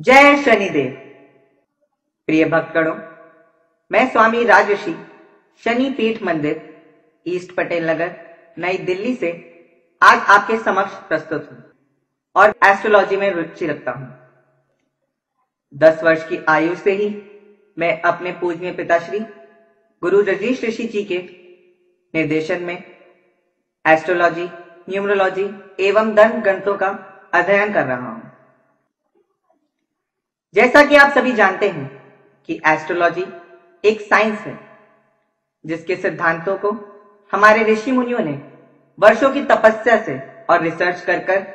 जय शनिदेव। प्रिय भक्तगणों, मैं स्वामी राजऋषि शनि पीठ मंदिर, ईस्ट पटेल नगर, नई दिल्ली से आज आपके समक्ष प्रस्तुत हूँ और एस्ट्रोलॉजी में रुचि रखता हूँ। दस वर्ष की आयु से ही मैं अपने पूजनीय पिताश्री गुरु रजीश ऋषि जी के निर्देशन में एस्ट्रोलॉजी न्यूमरोलॉजी एवं दंड ग्रंथों का अध्ययन कर रहा हूँ। जैसा कि आप सभी जानते हैं कि एस्ट्रोलॉजी एक साइंस है, जिसके सिद्धांतों को हमारे ऋषि मुनियों ने वर्षों की तपस्या से और रिसर्च कर कर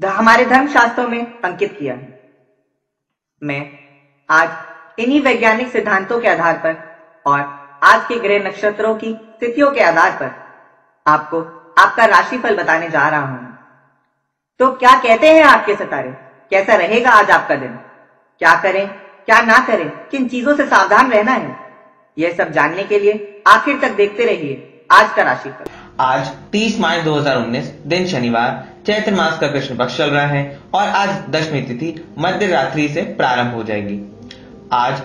हमारे धर्म शास्त्रों में अंकित किया है। मैं आज इन्हीं वैज्ञानिक सिद्धांतों के आधार पर और आज के ग्रह नक्षत्रों की स्थितियों के आधार पर आपको आपका राशिफल बताने जा रहा हूँ। तो क्या कहते हैं आपके सितारे? कैसा रहेगा आज आपका दिन? क्या करें, क्या ना करें, किन चीज़ों से सावधान रहना है? यह सब जानने के लिए आखिर तक देखते रहिए आज का राशिफल। आज 30 मार्च 2019 दिन शनिवार, चैत्र मास का कृष्ण पक्ष चल रहा है और आज दशमी तिथि मध्य रात्रि से प्रारंभ हो जाएगी। आज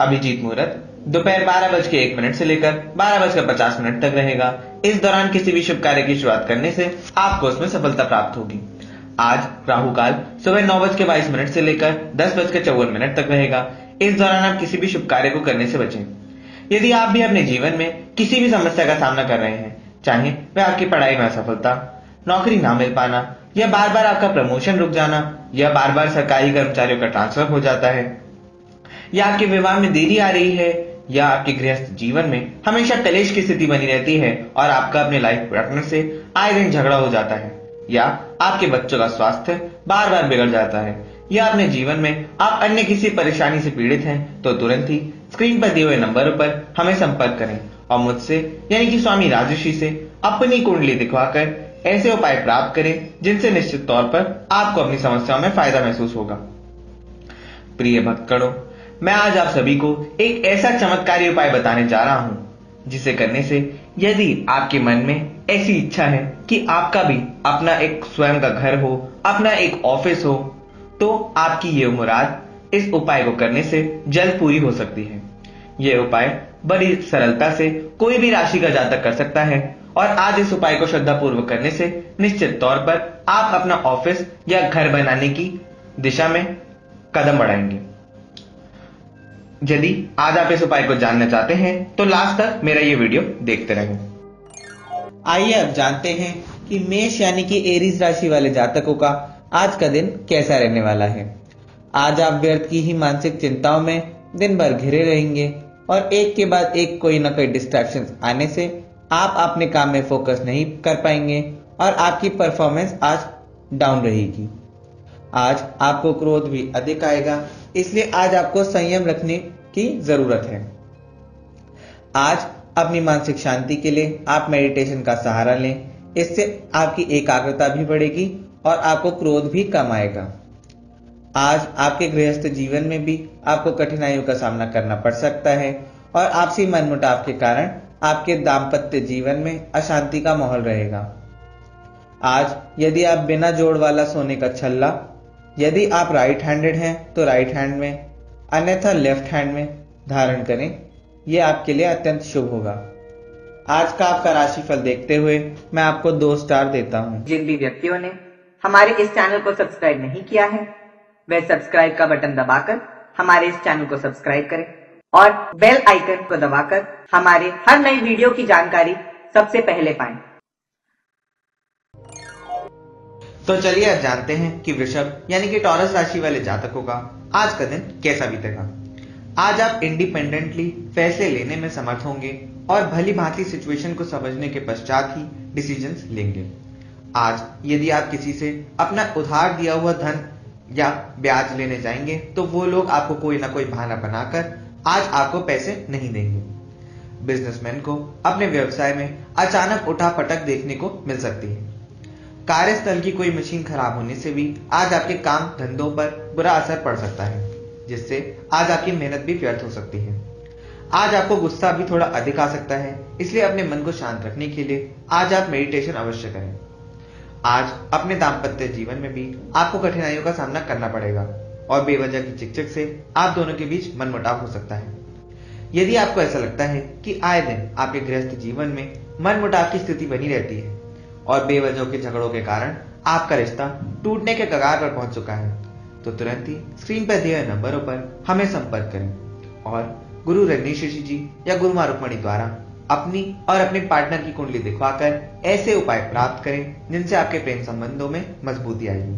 अभिजीत मुहूर्त दोपहर बारह बज के एक मिनट से लेकर बारह बजकर पचास मिनट तक रहेगा। इस दौरान किसी भी शुभ कार्य की शुरुआत करने से आपको उसमें सफलता प्राप्त होगी। आज राहु काल सुबह नौ बज के बाईस मिनट से लेकर दस बज के चौवन मिनट तक रहेगा। इस दौरान आप किसी भी शुभ कार्य को करने से बचें। यदि आप भी अपने जीवन में किसी भी समस्या का सामना कर रहे हैं, चाहे वह आपकी पढ़ाई में असफलता, नौकरी ना मिल पाना, या बार बार आपका प्रमोशन रुक जाना, या बार बार सरकारी कर्मचारियों का ट्रांसफ़र हो जाता है, या आपके विवाह में देरी आ रही है, या आपके गृहस्थ जीवन में हमेशा कलेश की स्थिति बनी रहती है और आपका अपने लाइफ पार्टनर से आए दिन झगड़ा हो जाता है। या आपके बच्चों का स्वास्थ्य बार बार बिगड़ जाता है, या अपने जीवन में आप अन्य किसी परेशानी से पीड़ित हैं तो तुरंत ही स्क्रीन पर दिए हुए नंबरों पर हमें संपर्क करें और मुझसे, यानी कि स्वामी राजऋषि से अपनी कुंडली दिखवाकर ऐसे उपाय प्राप्त करें, जिनसे निश्चित तौर पर आपको अपनी समस्याओं में फ़ायदा महसूस होगा। प्रिय भक्तगणों, मैं आज आप सभी को एक ऐसा चमत्कारी उपाय बताने जा रहा हूँ, जिसे करने से यदि आपके मन में ऐसी इच्छा है कि आपका भी अपना एक स्वयं का घर हो, अपना एक ऑफ़िस हो तो आपकी ये मुराद इस उपाय को करने से जल्द पूरी हो सकती है। यह उपाय बड़ी सरलता से कोई भी राशि का जातक कर सकता है और आज इस उपाय को श्रद्धा पूर्वक करने से निश्चित तौर पर आप अपना ऑफ़िस या घर बनाने की दिशा में कदम बढ़ाएँगे। यदि आज आप इस उपाय को जानना चाहते हैं तो लास्ट तक मेरा ये वीडियो देखते रहें। आइए अब जानते हैं कि मेष यानी कि एरीज राशि वाले जातकों का आज का दिन कैसा रहने वाला है। आज आप व्यर्थ की ही मानसिक चिंताओं में दिन भर घिरे रहेंगे और एक के बाद एक कोई ना कोई डिस्ट्रैक्शन आने से आप अपने काम में फोकस नहीं कर पाएँगे और आपकी परफॉर्मेंस आज डाउन रहेगी। आज आपको क्रोध भी अधिक आएगा, इसलिए आज आपको संयम रखने की ज़रूरत है। आज अपनी मानसिक शांति के लिए आप मेडिटेशन का सहारा लें, इससे आपकी एकाग्रता भी बढ़ेगी और आपको क्रोध भी कम आएगा। आज आपके गृहस्थ जीवन में भी आपको कठिनाइयों का सामना करना पड़ सकता है और आपसी मनमुटाव के कारण आपके दाम्पत्य जीवन में अशांति का माहौल रहेगा। आज यदि आप बिना जोड़ वाला सोने का छल्ला यदि आप राइट हैंडेड हैं तो राइट हैंड में, अन्यथा लेफ़्ट हैंड में धारण करें। यह आपके लिए अत्यंत शुभ होगा। आज का आपका राशिफल देखते हुए मैं आपको दो स्टार देता हूँ। जिन भी व्यक्तियों ने हमारे इस चैनल को सब्सक्राइब नहीं किया है वह सब्सक्राइब का बटन दबाकर हमारे इस चैनल को सब्सक्राइब करें और बेल आइकन को दबाकर हमारे हर नई वीडियो की जानकारी सबसे पहले पाएँ। तो चलिए आज जानते हैं कि वृषभ, यानी कि टॉरस राशि वाले जातकों का आज का दिन कैसा बीतेगा। आज आप इंडिपेंडेंटली फैसले लेने में समर्थ होंगे और भली भांति सिचुएशन को समझने के पश्चात ही डिसीजंस लेंगे। आज यदि आप किसी से अपना उधार दिया हुआ धन या ब्याज लेने जाएँगे तो वो लोग आपको कोई ना कोई बहाना बनाकर आज आपको पैसे नहीं देंगे। बिजनेसमैन को अपने व्यवसाय में अचानक उठा पटक देखने को मिल सकती है। कार्यस्थल की कोई मशीन खराब होने से भी आज आपके काम धंधों पर बुरा असर पड़ सकता है, जिससे आज आपकी मेहनत भी व्यर्थ हो सकती है। आज आपको गुस्सा भी थोड़ा अधिक आ सकता है, इसलिए अपने मन को शांत रखने के लिए आज आप मेडिटेशन अवश्य करें। आज अपने दाम्पत्य जीवन में भी आपको कठिनाइयों का सामना करना पड़ेगा और बेवजह की चिकचिक से आप दोनों के बीच मनमुटाव हो सकता है। यदि आपको ऐसा लगता है कि आए दिन आपके गृहस्थ जीवन में मनमुटाव की स्थिति बनी रहती है और बेवजह के झगड़ों के कारण आपका रिश्ता टूटने के कगार पर पहुँच चुका है। तो तुरंत ही स्क्रीन पर दिए नंबरों पर हमें संपर्क करें और गुरु रजनीश ऋषि जी या गुरु माँ रुक्मणी द्वारा अपनी और अपने पार्टनर की कुंडली दिखवाकर ऐसे उपाय प्राप्त करें जिनसे आपके प्रेम संबंधों में मजबूती आएगी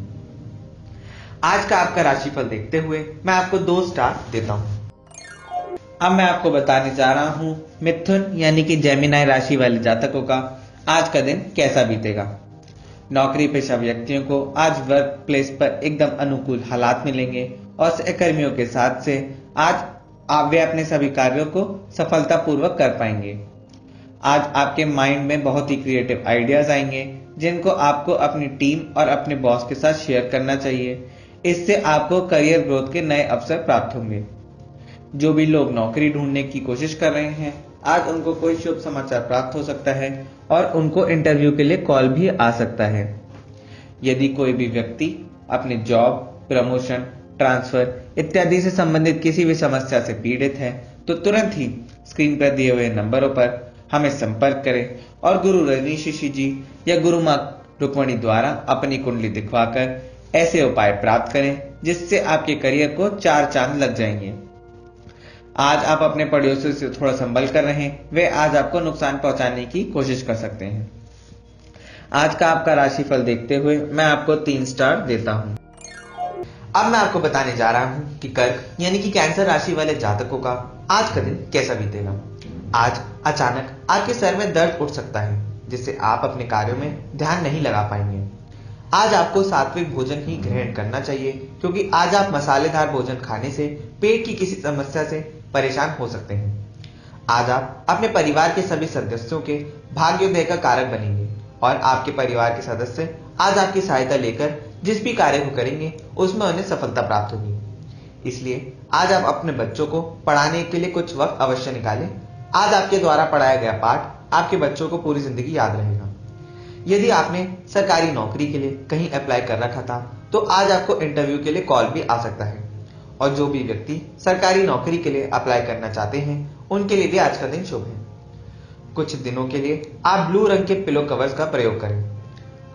आज का आपका राशिफल देखते हुए मैं आपको दो स्टार देता हूँ। अब मैं आपको बताने जा रहा हूँ मिथुन यानी कि जेमिनाई राशि वाले जातकों का। आज का दिन कैसा बीतेगा? नौकरी पेशा व्यक्तियों को आज वर्क प्लेस पर एकदम अनुकूल हालात मिलेंगे और सहकर्मियों के साथ से आज आप, वे अपने सभी कार्यों को सफलतापूर्वक कर पाएँगे। आज आपके माइंड में बहुत ही क्रिएटिव आइडियाज़ आएँगे, जिनको आपको अपनी टीम और अपने बॉस के साथ शेयर करना चाहिए। इससे आपको करियर ग्रोथ के नए अवसर प्राप्त होंगे। जो भी लोग नौकरी ढूँढने की कोशिश कर रहे हैं आज उनको कोई शुभ समाचार प्राप्त हो सकता है और उनको इंटरव्यू के लिए कॉल भी आ सकता है। यदि कोई भी व्यक्ति अपने जॉब प्रमोशन ट्रांसफ़र इत्यादि से संबंधित किसी भी समस्या से पीड़ित है तो तुरंत ही स्क्रीन पर दिए हुए नंबरों पर हमें संपर्क करें और गुरु रजनीश ऋषि जी या गुरु माँ रुक्मणी द्वारा अपनी कुंडली दिखवाकर ऐसे उपाय प्राप्त करें जिससे आपके करियर को चार चाँद लग जाएँगे। आज आप अपने पड़ोसियों से थोड़ा संभल कर रहें वे आज आपको नुकसान पहुँचाने की कोशिश कर सकते हैं। आज का आपका राशिफल देखते हुए मैं आपको तीन स्टार देता हूँ। अब मैं आपको बताने जा रहा हूँ कि कर्क, यानी कि कैंसर राशि वाले जातकों का आज का दिन कैसा बीतेगा। आज अचानक आपके सर में दर्द उठ सकता है, जिससे आप अपने कार्यों में ध्यान नहीं लगा पाएँगे। आज आपको सात्विक भोजन ही ग्रहण करना चाहिए, क्योंकि आज आप मसालेदार भोजन खाने से, पेट की किसी समस्या से परेशान हो सकते हैं। आज आप अपने परिवार के सभी सदस्यों के भाग्योदय का कारक बनेंगे और आपके परिवार के सदस्य आज आपकी सहायता लेकर जिस भी कार्य को करेंगे, उसमें उन्हें सफलता प्राप्त होगी। इसलिए आज आप अपने बच्चों को पढ़ाने के लिए कुछ वक्त अवश्य निकालें। आज आपके द्वारा पढ़ाया गया पाठ आपके बच्चों को पूरी ज़िंदगी याद रहेगा। यदि आपने सरकारी नौकरी के लिए कहीं अप्लाई कर रखा था तो आज आपको इंटरव्यू के लिए कॉल भी आ सकता है। और जो भी व्यक्ति सरकारी नौकरी के लिए अप्लाई करना चाहते हैं, उनके लिए भी आज का दिन शुभ है। कुछ दिनों के लिए आप ब्लू रंग के पिलो कवर्स का प्रयोग करें।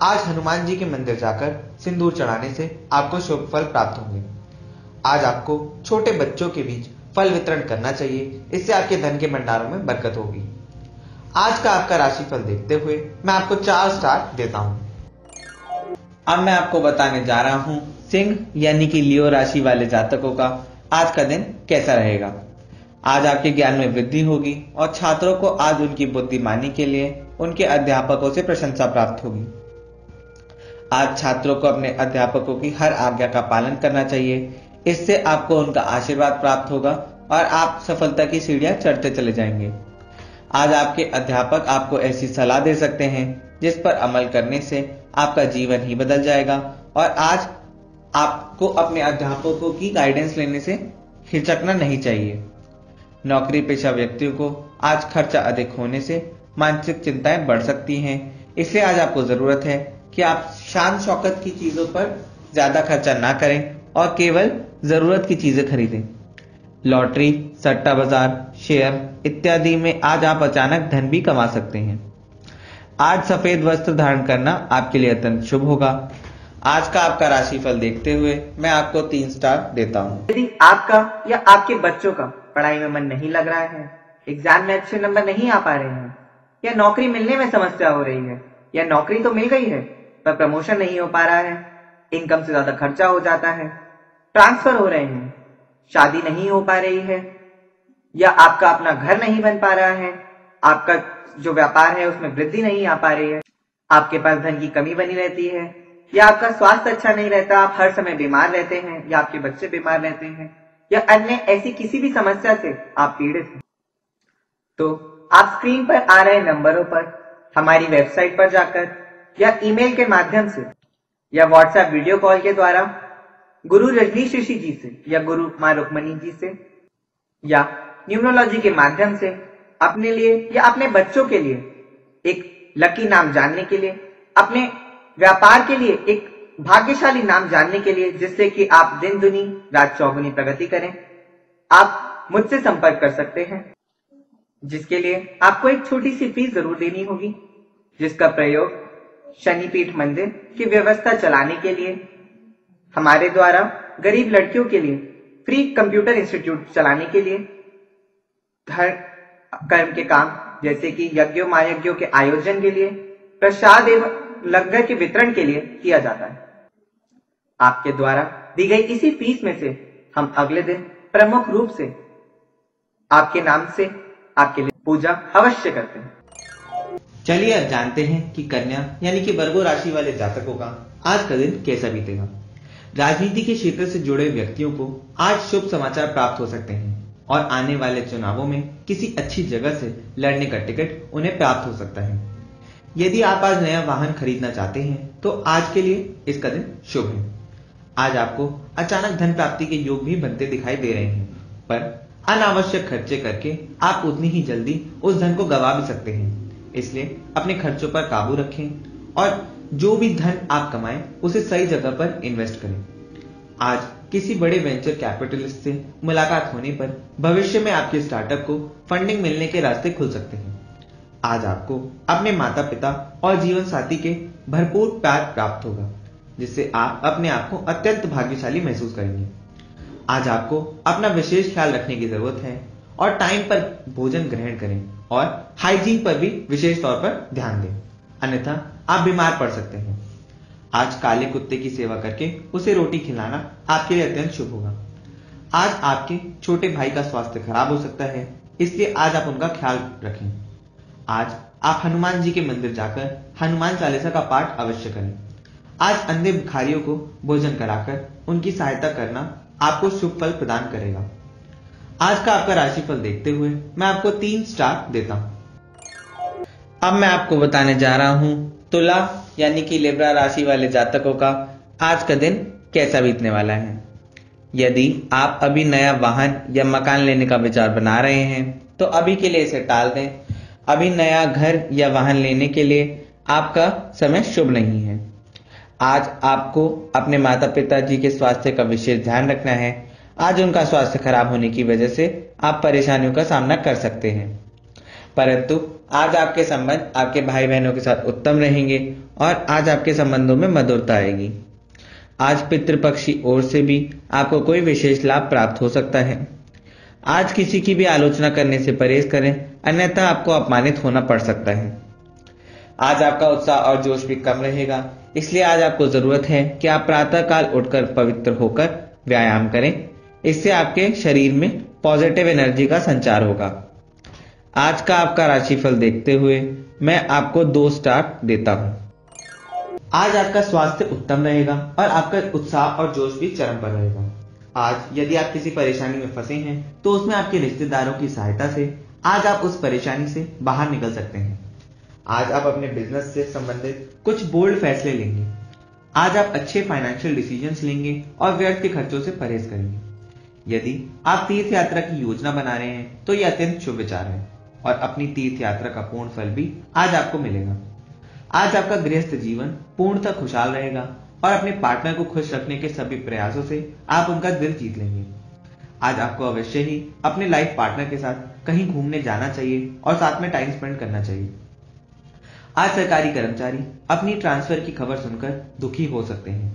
आज हनुमान जी के मंदिर जाकर सिंदूर चढ़ाने से आपको शुभ फल प्राप्त होंगे। आज आपको छोटे बच्चों के बीच फल वितरण करना चाहिए, इससे आपके धन के भंडारों में बरकत होगी। आज का आपका राशिफल देखते हुए मैं आपको चार स्टार देता हूँ। अब मैं आपको बताने जा रहा हूँ सिंह यानी कि लियो राशि वाले जातकों का आज का दिन कैसा रहेगा? आज आपके ज्ञान में वृद्धि होगी और छात्रों को आज उनकी बुद्धिमानी के लिए उनके अध्यापकों से प्रशंसा प्राप्त होगी। आज छात्रों को अपने अध्यापकों की हर आज्ञा का पालन करना चाहिए। इससे आपको उनका आशीर्वाद प्राप्त होगा और आप सफलता की सीढ़ियाँ चढ़ते चले जाएँगे। आज आपके अध्यापक आपको ऐसी सलाह दे सकते हैं जिस पर अमल करने से आपका जीवन ही बदल जाएगा और आज आपको अपने अध्यापकों की गाइडेंस लेने से हिचकना नहीं चाहिए। नौकरी पेशा व्यक्तियों को आज खर्चा अधिक होने से मानसिक चिंताएँ बढ़ सकती हैं। इसलिए आज आपको ज़रूरत है कि आप शान शौकत की चीज़ों पर ज़्यादा खर्चा ना करें और केवल ज़रूरत की चीज़ें खरीदें। लॉटरी, सट्टा बाज़ार, शेयर इत्यादि में आज आप अचानक धन भी कमा सकते हैं। आज सफ़ेद वस्त्र धारण करना आपके लिए अत्यंत शुभ होगा। आज का आपका राशिफल देखते हुए मैं आपको तीन स्टार देता हूँ। यदि आपका या आपके बच्चों का पढ़ाई में मन नहीं लग रहा है एग्ज़ाम में अच्छे नंबर नहीं आ पा रहे हैं, या नौकरी मिलने में समस्या हो रही है, या नौकरी तो मिल गई है, पर प्रमोशन नहीं हो पा रहा है इनकम से ज़्यादा खर्चा हो जाता है ट्रांसफ़र हो रहे हैं, शादी नहीं हो पा रही है, या आपका अपना घर नहीं बन पा रहा है, आपका जो व्यापार है उसमें वृद्धि नहीं आ पा रही है, आपके पास धन की कमी बनी रहती है या आपका स्वास्थ्य अच्छा नहीं रहता, आप हर समय बीमार रहते हैं, या आपके बच्चे बीमार रहते हैं, या अन्य ऐसी किसी भी समस्या से आप पीड़ित हैं। तो आप स्क्रीन पर आ रहे नंबरों पर, हमारी वेबसाइट पर जाकर, या ईमेल के माध्यम से, या व्हाट्सएप वीडियो कॉल के द्वारा, गुरु रजनीश ऋषि जी से, या गुरु माँ रुक्मणी जी से, या न्यूमरोलॉजी के माध्यम से, अपने लिए, या अपने बच्चों के लिए, एक लकी नाम जानने के लिए, अपने व्यापार के लिए एक भाग्यशाली नाम जानने के लिए, जिससे कि आप दिन दुनी रात चौगुनी प्रगति करें। आप मुझसे संपर्क कर सकते हैं, जिसके लिए आपको एक छोटी सी फ़ीस ज़रूर देनी होगी, जिसका प्रयोग शनिपीठ मंदिर की व्यवस्था चलाने के लिए, हमारे द्वारा गरीब लड़कियों के लिए, फ्री कंप्यूटर इंस्टीट्यूट चलाने के लिए धर्म कर्म के काम, जैसे कि यज्ञों, महायज्ञों के आयोजन के लिए, प्रसाद एवं लंगर के वितरण के लिए किया जाता है। आपके द्वारा दी गई इसी फ़ीस में से हम अगले दिन प्रमुख रूप से आपके नाम से आपके लिए पूजा अवश्य करते हैं। चलिए अब जानते हैं कि कन्या यानी कि वर्गो राशि वाले जातकों का आज का दिन कैसा बीतेगा। राजनीति के क्षेत्र से जुड़े व्यक्तियों को आज शुभ समाचार प्राप्त हो सकते हैं और आने वाले चुनावों में किसी अच्छी जगह से लड़ने का टिकट उन्हें प्राप्त हो सकता है। यदि आप आज नया वाहन खरीदना चाहते हैं तो आज के लिए इसका दिन शुभ है। आज आपको अचानक धन प्राप्ति के योग भी बनते दिखाई दे रहे हैं, पर अनावश्यक खर्चे करके आप उतनी ही जल्दी उस धन को गवा भी सकते हैं। इसलिए अपने खर्चों पर काबू रखें और जो भी धन आप कमाएँ, उसे सही जगह पर इन्वेस्ट करें। आज किसी बड़े वेंचर कैपिटलिस्ट से मुलाकात होने पर भविष्य में आपके स्टार्टअप को फंडिंग मिलने के रास्ते खुल सकते हैं। आज आपको अपने माता पिता और जीवन साथी के भरपूर प्यार प्राप्त होगा, जिससे आप अपने आप को अत्यंत भाग्यशाली महसूस करेंगे। आज आपको अपना विशेष ख्याल रखने की ज़रूरत है और टाइम पर भोजन ग्रहण करें और हाइजीन पर भी विशेष तौर पर ध्यान दें। अन्यथा आप बीमार पड़ सकते हैं। आज काले कुत्ते की सेवा करके उसे रोटी खिलाना आपके लिए अत्यंत शुभ होगा। आज आपके छोटे भाई का स्वास्थ्य खराब हो सकता है, इसलिए आज आप उनका ख्याल रखें। आज आप हनुमान जी के मंदिर जाकर हनुमान चालीसा का पाठ अवश्य करें। आज अंधे भिखारियों को भोजन कराकर उनकी सहायता करना आपको शुभ फल प्रदान करेगा। आज का आपका राशिफल देखते हुए मैं आपको तीन स्टार देता हूँ। अब मैं आपको बताने जा रहा हूँ तुला, यानी कि लिब्रा राशि वाले जातकों का आज का दिन कैसा बीतने वाला है। यदि आप अभी नया वाहन या मकान लेने का विचार बना रहे हैं तो अभी के लिए इसे टाल दें। अभी नया घर या वाहन लेने के लिए आपका समय शुभ नहीं है। आज आपको अपने माता पिता जी के स्वास्थ्य का विशेष ध्यान रखना है। आज उनका स्वास्थ्य खराब होने की वजह से आप परेशानियों का सामना कर सकते हैं। परंतु आज आपके संबंध आपके भाई बहनों के साथ उत्तम रहेंगे और आज आपके संबंधों में मधुरता आएगी। आज पितृपक्षी ओर से भी आपको कोई विशेष लाभ प्राप्त हो सकता है। आज किसी की भी आलोचना करने से परहेज करें अन्यथा आपको अपमानित होना पड़ सकता है। आज आपका उत्साह और जोश भी कम रहेगा, इसलिए आज आपको ज़रूरत है कि आप प्रातः काल उठकर पवित्र होकर व्यायाम करें। इससे आपके शरीर में पॉजिटिव एनर्जी का संचार होगा। आज का आपका राशिफल देखते हुए मैं आपको दो स्टार देता हूँ। आज आपका स्वास्थ्य उत्तम रहेगा और आपका उत्साह और जोश भी चरम पर रहेगा। आज यदि आप किसी परेशानी में फंसे हैं तो उसमें आपके रिश्तेदारों की सहायता से आज आप उस परेशानी से बाहर निकल सकते हैं। आज आप अपने बिज़नेस से संबंधित कुछ बोल्ड फैसले लेंगे। आज आप अच्छे फाइनेंशियल डिसीजंस लेंगे और व्यर्थ के खर्चों से परहेज करेंगे। यदि आप तीर्थ यात्रा की योजना बना रहे हैं तो यह अत्यंत शुभ विचार है और अपनी तीर्थ यात्रा का पूर्ण फल भी आज आपको मिलेगा। आज आपका गृहस्थ जीवन पूर्णतः खुशहाल रहेगा और अपने पार्टनर को खुश रखने के सभी प्रयासों से आप उनका दिल जीत लेंगे। आज आपको अवश्य ही अपने लाइफ पार्टनर के साथ कहीं घूमने जाना चाहिए और साथ में टाइम स्पेंड करना चाहिए। आज सरकारी कर्मचारी अपनी ट्रांसफ़र की खबर सुनकर दुखी हो सकते हैं।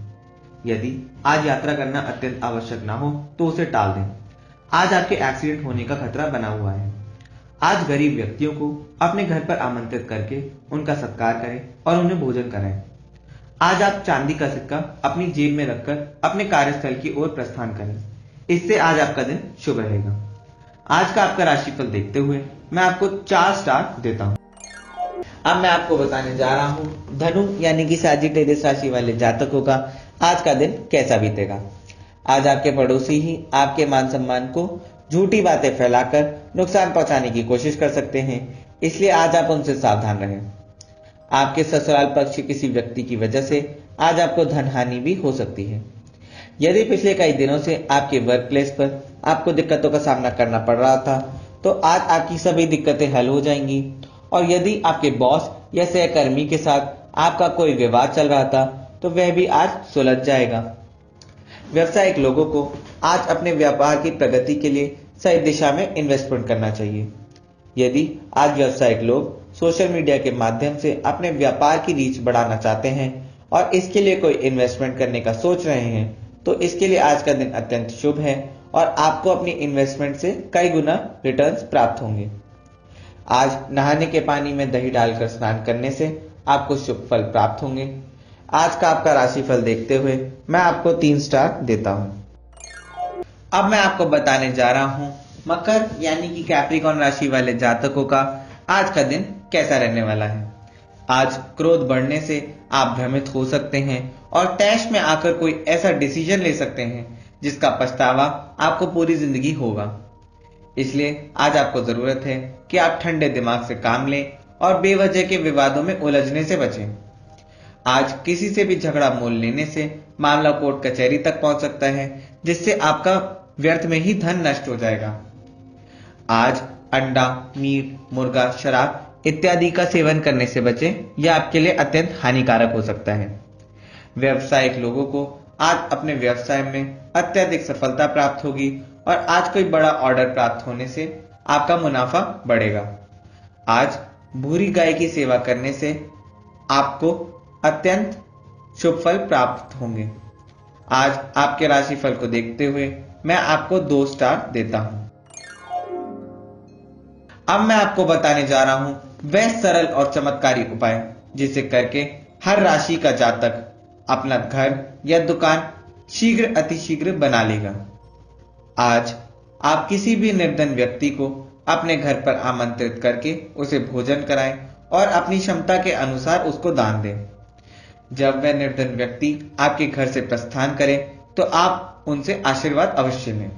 यदि आज यात्रा करना अत्यंत आवश्यक ना हो तो उसे टाल दें। आज आपके एक्सीडेंट होने का खतरा बना हुआ है। आज गरीब व्यक्तियों को अपने घर पर आमंत्रित करके उनका सत्कार करें और उन्हें भोजन कराएँ। आज आप चांदी का सिक्का अपनी जेब में रखकर अपने कार्यस्थल की ओर प्रस्थान करें। इससे आज आपका दिन शुभ रहेगा। आज का आपका राशिफल देखते हुए मैं आपको चार स्टार देता हूँ। अब मैं आपको बताने जा रहा हूँ, धनु यानी कि साजिटेरियस राशि वाले जातकों का आज का दिन कैसा बीतेगा। आज आपके पड़ोसी ही आपके मान सम्मान को झूठी बातें फैलाकर नुकसान पहुँचाने की कोशिश कर सकते हैं, इसलिए आज आप उनसे सावधान रहें। आपके ससुराल पक्ष किसी व्यक्ति की वजह से आज आपको धन हानि भी हो सकती है। यदि पिछले कई दिनों से आपके वर्क प्लेस पर आपको दिक्कतों का सामना करना पड़ रहा था तो आज आपकी सभी दिक्कतें हल हो जाएँगी। और यदि आपके बॉस या सहकर्मी के साथ आपका कोई विवाद चल रहा था तो वह भी आज सुलझ जाएगा। व्यवसायिक लोगों को आज अपने व्यापार की प्रगति के लिए सही दिशा में इन्वेस्टमेंट करना चाहिए। यदि आज व्यवसायिक लोग सोशल मीडिया के माध्यम से अपने व्यापार की रीच बढ़ाना चाहते हैं और इसके लिए कोई इन्वेस्टमेंट करने का सोच रहे हैं तो इसके लिए आज का दिन अत्यंत शुभ है और आपको अपनी इन्वेस्टमेंट से कई गुना रिटर्न प्राप्त होंगे। आज नहाने के पानी में दही डालकर स्नान करने से आपको शुभ फल प्राप्त होंगे। आज का आपका राशि फल देखते हुए मैं आपको तीन स्टार देता हूँ। अब मैं आपको बताने जा रहा हूँ मकर यानी कि कैप्रिकॉन राशि वाले जातकों का आज का दिन कैसा रहने वाला है। आज क्रोध बढ़ने से आप भ्रमित हो सकते हैं और टैश में आकर कोई ऐसा डिसीज़न ले सकते हैं, जिसका पछतावा आपको पूरी ज़िंदगी होगा। इसलिए आज आपको ज़रूरत है कि आप ठंडे दिमाग से काम लें और बेवजह के विवादों में उलझने से बचें। आज किसी से भी झगड़ा मोल लेने से मामला कोर्ट कचहरी तक पहुँच सकता है, जिससे आपका व्यर्थ में ही धन नष्ट हो जाएगा। आज अंडा, मीट, मुर्गा, शराब इत्यादि का सेवन करने से बचें, यह आपके लिए अत्यंत हानिकारक हो सकता है। व्यवसायिक लोगों को आज अपने व्यवसाय में अत्यधिक सफलता प्राप्त होगी और आज कोई बड़ा ऑर्डर प्राप्त होने से आपका मुनाफा बढ़ेगा। आज भूरी गाय की सेवा करने से आपको अत्यंत शुभ फल प्राप्त होंगे। आज आपके राशि फल को देखते हुए मैं आपको दो स्टार देता हूँ। अब मैं आपको बताने जा रहा हूँ वह सरल और चमत्कारी उपाय, जिसे करके हर राशि का जातक अपना घर या दुकान शीघ्र अतिशीघ्र बना लेगा। आज आप किसी भी निर्धन व्यक्ति को अपने घर पर आमंत्रित करके उसे भोजन कराएँ और अपनी क्षमता के अनुसार उसको दान दें। जब वह निर्धन व्यक्ति आपके घर से प्रस्थान करे तो आप उनसे आशीर्वाद अवश्य लें।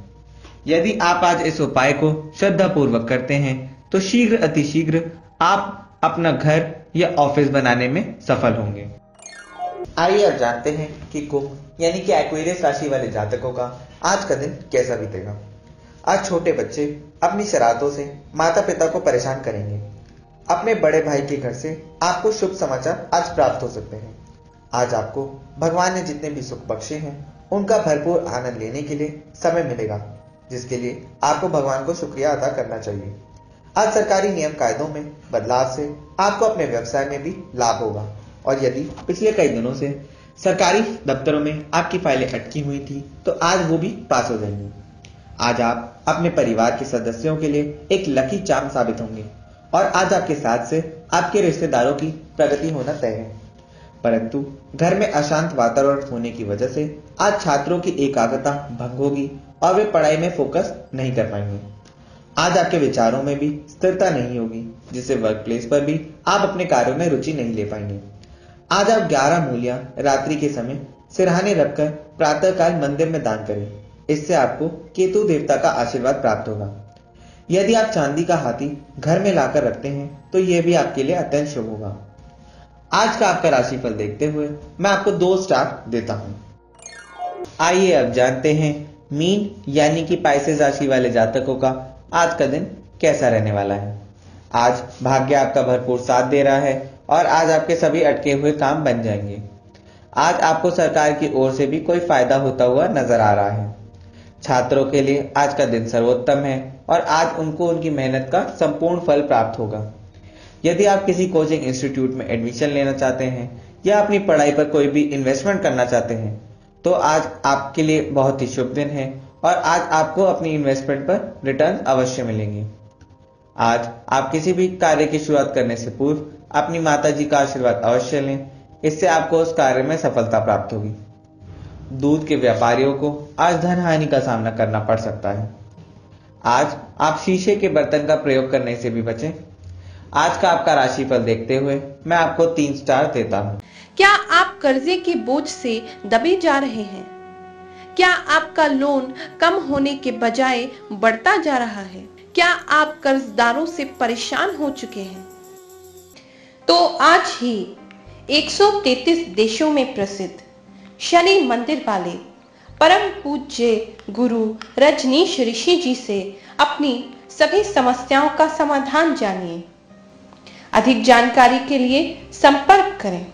यदि आप आज इस उपाय को श्रद्धा पूर्वक करते हैं तो शीघ्र अतिशीघ्र आप अपना घर या ऑफ़िस बनाने में सफल होंगे। आइए अब जानते हैं कि कुंभ, यानी कि एक्वेरियस राशि वाले जातकों का आज का दिन कैसा बीतेगा। आज छोटे बच्चे अपनी शरारतों से माता पिता को परेशान करेंगे। अपने बड़े भाई के घर से आपको शुभ समाचार आज प्राप्त हो सकते हैं। आज आपको भगवान ने जितने भी सुख बख्शे हैं, उनका भरपूर आनंद लेने के लिए समय मिलेगा, जिसके लिए आपको भगवान को शुक्रिया अदा करना चाहिए। आज सरकारी नियम कायदों में बदलाव से आपको अपने व्यवसाय में भी लाभ होगा। और यदि पिछले कई दिनों से सरकारी दफ्तरों में आपकी फाइलें अटकी हुई थी तो आज वो भी पास हो जाएँगी। आज आप अपने परिवार के सदस्यों के लिए एक लकी चाम साबित होंगे और आज आपके साथ से आपके रिश्तेदारों की प्रगति होना तय है। परंतु घर में अशांत वातावरण होने की वजह से आज छात्रों की एकाग्रता भंग होगी और वे पढ़ाई में फोकस नहीं कर पाएँगे। आज आपके विचारों में भी स्थिरता नहीं होगी जिससे वर्क प्लेस पर भी आप अपने कार्यों में रुचि नहीं ले पाएँगे। आज आप ग्यारह मूलियाँ रात्रि के समय सिरहाने रखकर प्रातः काल मंदिर में दान करें। इससे आपको केतु देवता का आशीर्वाद प्राप्त होगा। यदि आप चांदी का हाथी घर में लाकर रखते हैं तो यह भी आपके लिए अत्यंत शुभ होगा। आज का आपका राशिफल देखते हुए मैं आपको दो स्टार देता हूँ। आइए अब जानते हैं मीन, यानी कि पाइसेस राशि वाले जातकों का आज का दिन कैसा रहने वाला है? आज भाग्य आपका भरपूर साथ दे रहा है और आज आपके सभी अटके हुए काम बन जाएँगे। आज आपको सरकार की ओर से भी कोई फ़ायदा होता हुआ नज़र आ रहा है। छात्रों के लिए आज का दिन सर्वोत्तम है और आज उनको उनकी मेहनत का संपूर्ण फल प्राप्त होगा। यदि आप किसी कोचिंग इंस्टीट्यूट में एडमिशन लेना चाहते हैं या अपनी पढ़ाई पर कोई भी इन्वेस्टमेंट करना चाहते हैं तो आज आपके लिए बहुत ही शुभ दिन है और आज आपको अपनी इन्वेस्टमेंट पर रिटर्न अवश्य मिलेंगे। आज आप किसी भी कार्य की शुरुआत करने से पूर्व अपनी माता जी का आशीर्वाद अवश्य लें। इससे आपको उस कार्य में सफलता प्राप्त होगी। दूध के व्यापारियों को आज धन हानि का सामना करना पड़ सकता है। आज आप शीशे के बर्तन का प्रयोग करने से भी बचें। आज का आपका राशिफल देखते हुए मैं आपको तीन स्टार देता हूँ। क्या आप कर्जे के बोझ से दबे जा रहे हैं? क्या आपका लोन कम होने के बजाय बढ़ता जा रहा है? क्या आप कर्जदारों से परेशान हो चुके हैं? तो आज ही 133 देशों में प्रसिद्ध शनि मंदिर वाले परम पूज्य गुरु रजनीश ऋषि जी से अपनी सभी समस्याओं का समाधान जानिए। अधिक जानकारी के लिए संपर्क करें।